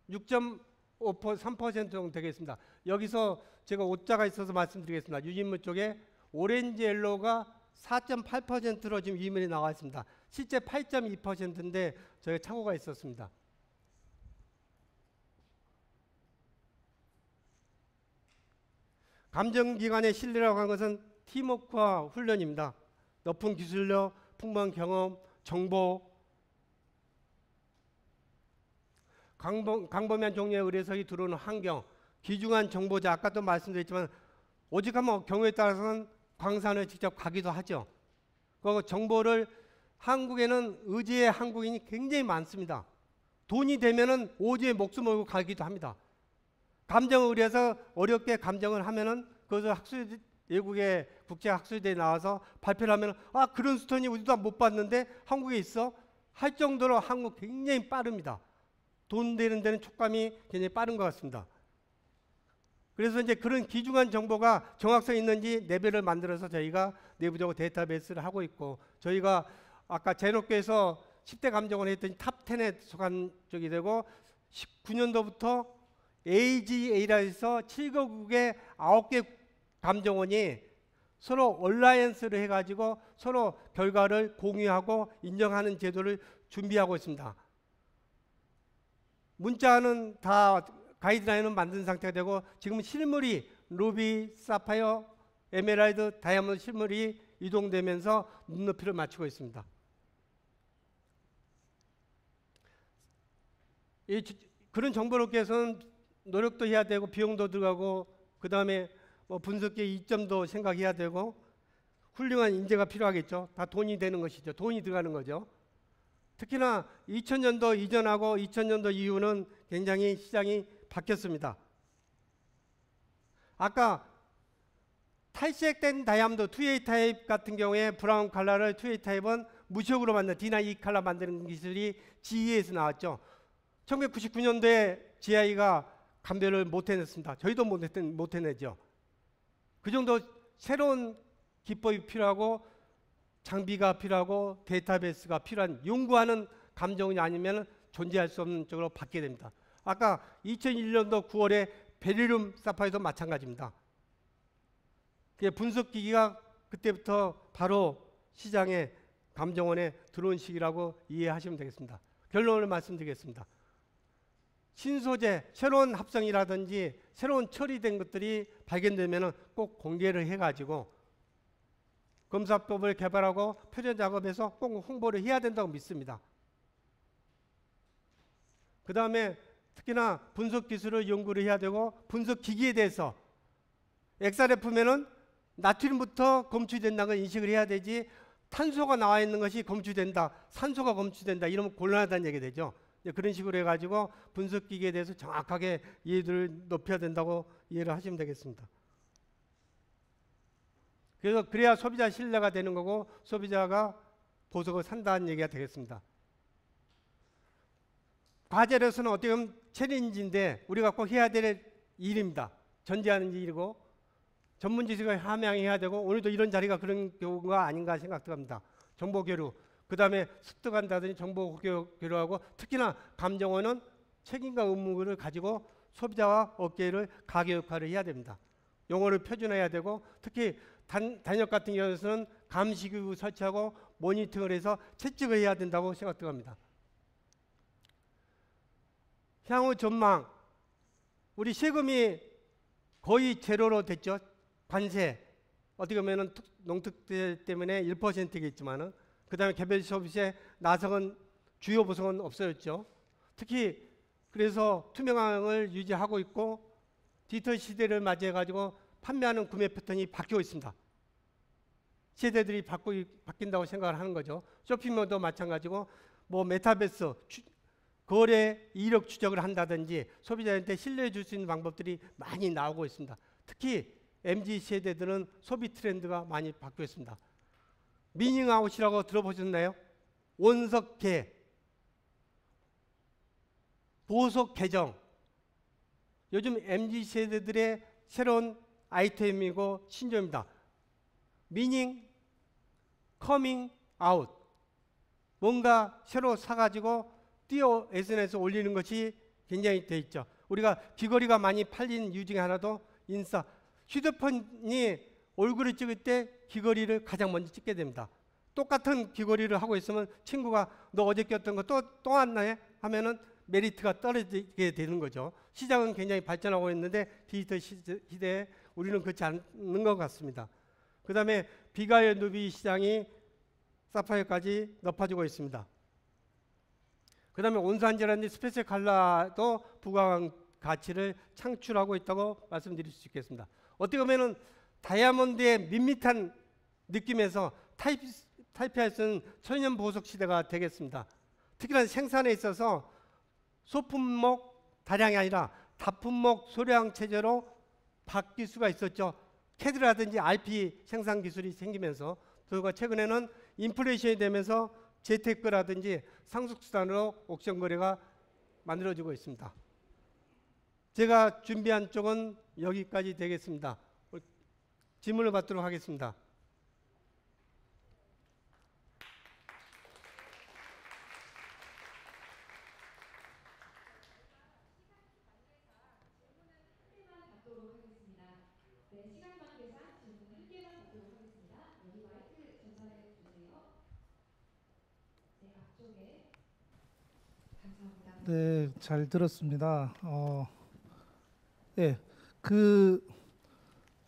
A: 6.3% 정도 되겠습니다. 여기서 제가 오자가 있어서 말씀드리겠습니다. 유진물 쪽에 orange yellow가 4.8%로 지금 이면이 나와 있습니다. 실제 8.2%인데 저희 착오가 있었습니다. 감정기관의 신뢰라고 하는 것은 팀워크와 훈련입니다. 높은 기술력, 풍부한 경험, 정보, 강범, 강범한 종류의 의뢰석이 들어오는 환경, 귀중한 정보자 아까도 말씀드렸지만 오직하면 경우에 따라서는 광산을 직접 가기도 하죠. 그 정보를 한국에는 의지의 한국인이 굉장히 많습니다. 돈이 되면은 오지에 목숨 걸고 가기도 합니다. 감정을 의뢰해서 어렵게 감정을 하면은 그것을 학술 외국의 국제 학술대에 나와서 발표를 하면 아 그런 stone이 우리도 못 봤는데 한국에 있어 할 정도로 한국 굉장히 빠릅니다. 돈 되는 데는 촉감이 굉장히 빠른 것 같습니다. 그래서 이제 그런 귀중한 정보가 정확성 있는지 레벨을 만들어서 저희가 내부적으로 데이터베이스를 하고 있고 저희가 아까 제노께서 10대 감정을 했더니 top 10에 속한 쪽이 되고 19년도부터 AGA라 해서 7개국의 9개 감정원이 서로 alliance를 해가지고 서로 결과를 공유하고 인정하는 제도를 준비하고 있습니다. 문자는 다 가이드라인은 만든 상태가 되고 지금 실물이 루비, 사파이어, 에메랄드, 다이아몬드 실물이 이동되면서 눈높이를 맞추고 있습니다. 이, 그런 정보를 얻기 위해서는 노력도 해야 되고 비용도 들어가고 그 다음에 뭐 분석기 이점도 생각해야 되고 훌륭한 인재가 필요하겠죠. 다 돈이 되는 것이죠. 돈이 들어가는 거죠. 특히나 2000년도 이전하고 2000년도 이후는 굉장히 시장이 바뀌었습니다. 아까 탈색된 다이아몬드 2A 타입 같은 경우에 브라운 칼라를 2A 타입은 무색으로 만든 디나 E 칼라 만드는 기술이 GE에서 나왔죠. 1999년도에 GI가 감별을 못 해냈습니다. 저희도 못, 못 해내죠. 그 정도 새로운 기법이 필요하고 장비가 필요하고 데이터베이스가 필요한 연구하는 감정이 아니면 존재할 수 없는 쪽으로 바뀌게 됩니다. 아까 2001년도 9월에 베릴륨 사파이도 마찬가지입니다. 분석기기가 그때부터 바로 시장에 감정원에 들어온 시기라고 이해하시면 되겠습니다. 결론을 말씀드리겠습니다. 신소재, 새로운 합성이라든지 새로운 처리된 것들이 발견되면 꼭 공개를 해가지고 검사법을 개발하고 표준 작업에서 꼭 홍보를 해야 된다고 믿습니다. 그 다음에 특히나 분석 기술을 연구를 해야 되고 분석 기기에 대해서 엑사레프면은 나트륨부터 검출된다는 걸 인식을 해야 되지 탄소가 나와 있는 것이 검출된다, 산소가 검출된다 이러면 곤란하다는 얘기 되죠. 그런 식으로 해가지고 분석 기기에 대해서 정확하게 이해를 높여야 된다고 이해를 하시면 되겠습니다. 그래서 그래야 소비자 신뢰가 되는 거고 소비자가 보석을 산다는 얘기가 되겠습니다. 과제로서는 어떻게 보면 챌린지인데 우리가 꼭 해야 될 일입니다. 전제하는 일이고 전문 지식을 함양해야 되고 오늘도 이런 자리가 그런 경우가 아닌가 생각합니다. 정보 교류, 그 다음에 습득한다든지 정보 교류하고 특히나 감정원은 책임과 의무를 가지고 소비자와 업계를 가계 역할을 해야 됩니다. 용어를 표준화해야 되고 특히 단, 단역 같은 경우에는 감시기구 설치하고 모니터링을 해서 채찍을 해야 된다고 생각합니다. 향후 전망 우리 세금이 거의 제로로 됐죠. 관세 어떻게 보면 농특세 때문에 1%겠지만은 그 다음에 개별 서비스에 나성은 주요 보석은 없어졌죠. 특히 그래서 투명함을 유지하고 있고 디지털 시대를 맞이해 가지고 판매하는 구매 패턴이 바뀌고 있습니다. 세대들이 바꾸, 바뀐다고 생각을 하는 거죠. 쇼핑몰도 마찬가지고 뭐 메타버스 추, 거래 이력 추적을 한다든지 소비자한테 신뢰해 줄 수 있는 방법들이 많이 나오고 있습니다. 특히 MZ 세대들은 소비 트렌드가 많이 바뀌고 있습니다. meaning out이라고 들어보셨나요? 원석계, 보석 계정. 요즘 MZ 세대들의 새로운 아이템이고 신조어입니다. meaning, 커밍 아웃. 뭔가 새로 사가지고 띄어 SNS 올리는 것이 굉장히 돼 있죠. 우리가 귀걸이가 많이 팔린 이유 중에 하나도 인싸. 휴대폰이 얼굴을 찍을 때 귀걸이를 가장 먼저 찍게 됩니다. 똑같은 귀걸이를 하고 있으면 친구가 너 어제 꼈던 거 또 또 왔나요? 하면은 메리트가 떨어지게 되는 거죠. 시장은 굉장히 발전하고 있는데 디지털 시대에 우리는 그렇지 않는 것 같습니다. 그 다음에 비가의 루비 시장이 사파이어까지 높아지고 있습니다. 그 다음에 원산지라는 스페셜 칼라도 부가한 가치를 창출하고 있다고 말씀드릴 수 있겠습니다. 어떻게 보면은 다이아몬드의 밋밋한 느낌에서 타파, 타파할 수 있는 천연 보석 시대가 되겠습니다. 특히나 생산에 있어서 소품목 다량이 아니라 다품목 소량 체제로 바뀔 수가 있었죠. 캐드라든지 RP 생산 기술이 생기면서 그리고 최근에는 인플레이션이 되면서 재테크라든지 상속수단으로 옥션 거래가 만들어지고 있습니다. 제가 준비한 쪽은 여기까지 되겠습니다. 질문을 받도록 하겠습니다.
B: 네, 잘 들었습니다. 어, 네, 그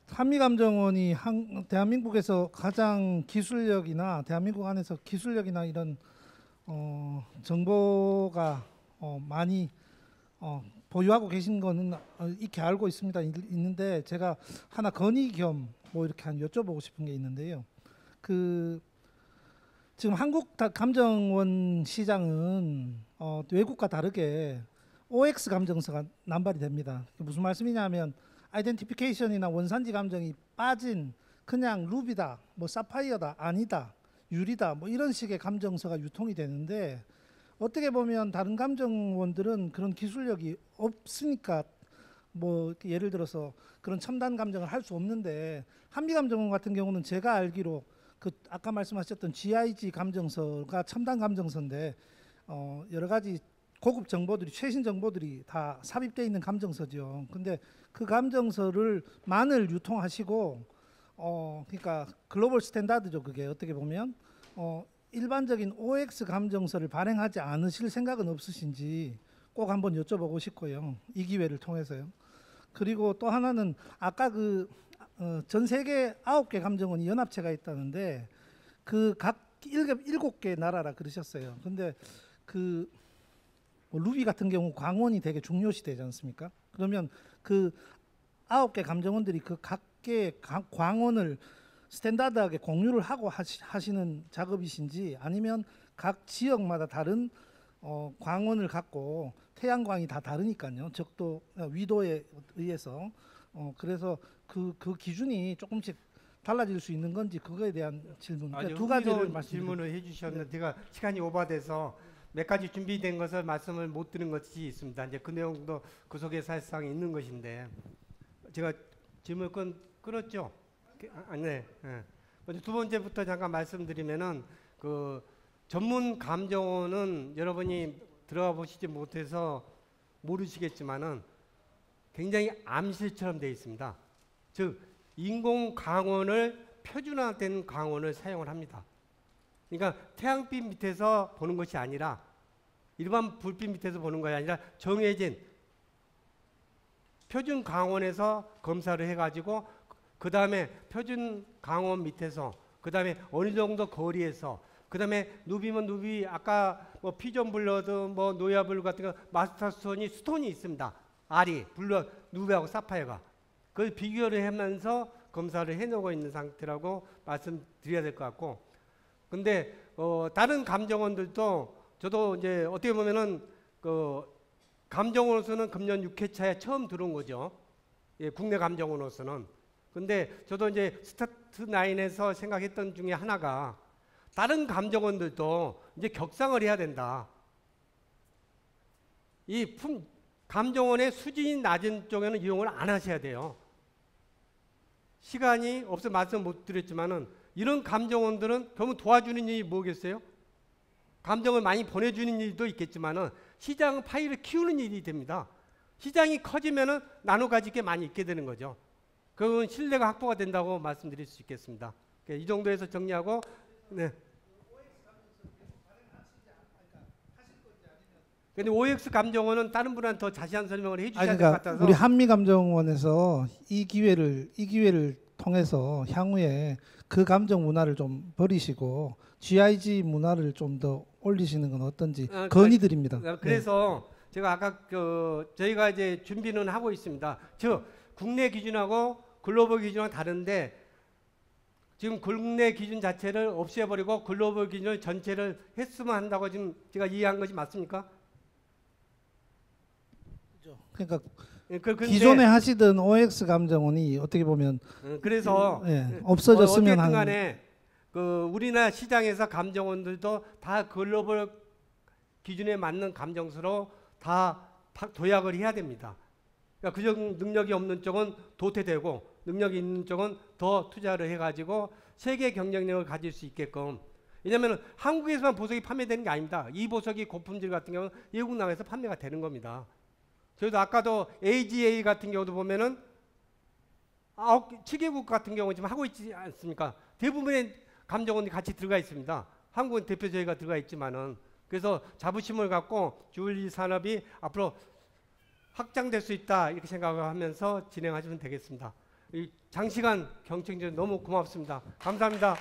B: 한미감정원이 한, 대한민국에서 가장 기술력이나 대한민국 안에서 기술력이나 이런 어, 정보가 어, 많이 어, 보유하고 계신 거는 어, 익히 알고 있습니다. 있는데 제가 하나 건의 겸 뭐 이렇게 한 여쭤보고 싶은 게 있는데요. 그 지금 한국 감정원 시장은 어, 외국과 다르게 OX 감정서가 남발이 됩니다. 무슨 말씀이냐면 아이덴티피케이션이나 원산지 감정이 빠진 그냥 루비다, 뭐 사파이어다, 아니다, 유리다, 뭐 이런 식의 감정서가 유통이 되는데 어떻게 보면 다른 감정원들은 그런 기술력이 없으니까 뭐 예를 들어서 그런 첨단 감정을 할 수 없는데 한미 감정원 같은 경우는 제가 알기로 그 아까 말씀하셨던 GIG 감정서가 첨단 감정서인데 어 여러 가지 고급 정보들이 최신 정보들이 다 삽입되어 있는 감정서죠. 근데 그 감정서를 만을 유통하시고 어 그러니까 글로벌 스탠다드죠. 그게 어떻게 보면 어 일반적인 OX 감정서를 발행하지 않으실 생각은 없으신지 꼭 한번 여쭤보고 싶고요. 이 기회를 통해서요. 그리고 또 하나는 아까 그 어, 전 세계 아홉 개 감정원이 연합체가 있다는데 그각 일곱 개 나라라 그러셨어요. 근데 그 뭐 루비 같은 경우 광원이 되게 중요시 되지 않습니까? 그러면 그 아홉 개 감정원들이 그 각개 광원을 스탠다드하게 공유를 하고 하시, 는 작업이신지 아니면 각 지역마다 다른 어, 광원을 갖고 태양광이 다 다르니까요. 적도 어, 위도에 의해서 어, 그래서 그, 그 기준이 조금씩 달라질 수 있는 건지 그거에 대한 질문
A: 그러니까 두 가지를 질문을 해주셨는데 네. 제가 시간이 오버돼서 몇 가지 준비된 것을 말씀을 못 드린 것이 있습니다. 이제 그 내용도 그 속에 사실상 있는 것인데 제가 질문 끈 끊었죠. 아, 네. 네. 두 번째부터 잠깐 말씀드리면은 그 전문 감정원은 여러분이 들어가 보시지 못해서 모르시겠지만은 굉장히 암실처럼 되어 있습니다. 즉 인공 광원을 표준화된 광원을 사용을 합니다. 그러니까 태양빛 밑에서 보는 것이 아니라 일반 불빛 밑에서 보는 것이 아니라 정해진 표준 광원에서 검사를 해가지고 그 다음에 표준 광원 밑에서 그 다음에 어느 정도 거리에서 그 다음에 루비면 루비 아까 뭐 pigeon blood 뭐 royal blue 같은 거 master stone이 stone이 있습니다. 알이 블러 루비하고 사파이어가 그걸 비교를 하면서 검사를 해놓고 있는 상태라고 말씀드려야 될 것 같고 근데 어 다른 감정원들도 저도 이제 어떻게 보면은 그 감정원으로서는 금년 6회차에 처음 들어온 거죠. 예, 국내 감정원으로서는. 근데 저도 이제 스타트 나인에서 생각했던 중에 하나가 다른 감정원들도 이제 격상을 해야 된다. 이 품, 감정원의 수준이 낮은 쪽에는 이용을 안 하셔야 돼요. 시간이 없어 말씀 못 드렸지만은 이런 감정원들은 그러면 도와주는 일이 뭐겠어요? 감정을 많이 보내주는 일도 있겠지만은 시장 파일을 키우는 일이 됩니다. 시장이 커지면은 나눠 가질 게 많이 있게 되는 거죠. 그건 신뢰가 확보가 된다고 말씀드릴 수 있겠습니다. 이 정도에서 정리하고 네. 근데 OX 감정원은 다른 분한테 더 자세한 설명을
B: 아
A: 해주셔야 될것
B: 그러니까
A: 같아서
B: 우리 한미 감정원에서 이 기회를 이 기회를 통해서 향후에 그 감정 문화를 좀 버리시고 GIG 문화를 좀 더 올리시는 건 어떤지
A: 아,
B: 건의드립니다.
A: 어, 그래서 제가 아까 그 저희가 이제 준비는 하고 있습니다. 즉 국내 기준하고 글로벌 기준은 다른데 지금 국내 기준 자체를 없애버리고 글로벌 기준을 전체를 했으면 한다고 지금 제가 이해한 것이 맞습니까?
B: 네. 그러니까
A: 예, 그- 근데,
B: 기존에 하시던 OX 감정원이 어떻게 보면
A: 어, 그래서
B: 예, 없어졌으면
A: 어,
B: 하는
A: 어쨌든 간에 그 우리나라 시장에서 감정원들도 다 글로벌 기준에 맞는 감정수로 다 파- 도약을 해야 됩니다. 그러니까 그정 능력이 없는 쪽은 도태되고 능력이 있는 쪽은 더 투자를 해가지고 세계 경쟁력을 가질 수 있게끔 왜냐하면 한국에서만 보석이 판매되는 게 아닙니다. 이 보석이 고품질 같은 경우는 외국 나라에서 판매가 되는 겁니다. 저희도 아까도 AGA 같은 경우도 보면은 아홉 개- 7개국 같은 경우 지금 하고 있지 않습니까? 대부분의 감정원이 같이 들어가 있습니다. 한국은 대표 저희가 들어가 있지만은 그래서 자부심을 갖고 주얼리 산업이 앞으로 확장될 수 있다 이렇게 생각을 하면서 진행하시면 되겠습니다. 이 장시간 주셔서 너무 고맙습니다. 감사합니다.